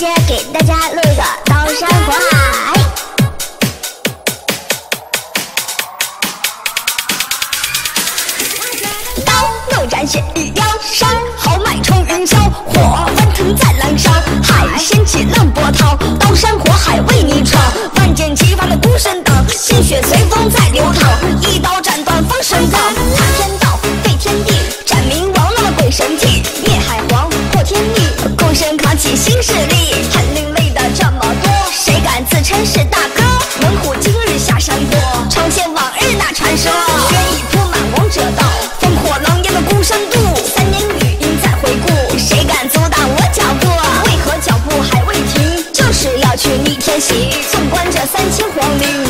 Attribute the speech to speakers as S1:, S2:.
S1: 大家录个刀山火海。刀怒斩雪域雕，山豪迈冲云霄，火翻腾在燃烧，海掀起浪波涛，刀山火海为你闯，万箭齐发的孤身挡，鲜血随说，血已铺满王者道，烽火狼烟的孤山渡，三年语音再回顾，谁敢阻挡我脚步？为何脚步还未停？就是要去逆天行，纵观这三千黄陵，